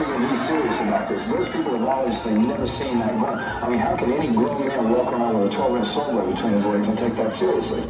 Is he serious about this? Those people have obviously never seen that gun. I mean, how can any grown man walk around with a 12-inch sword blade between his legs and take that seriously?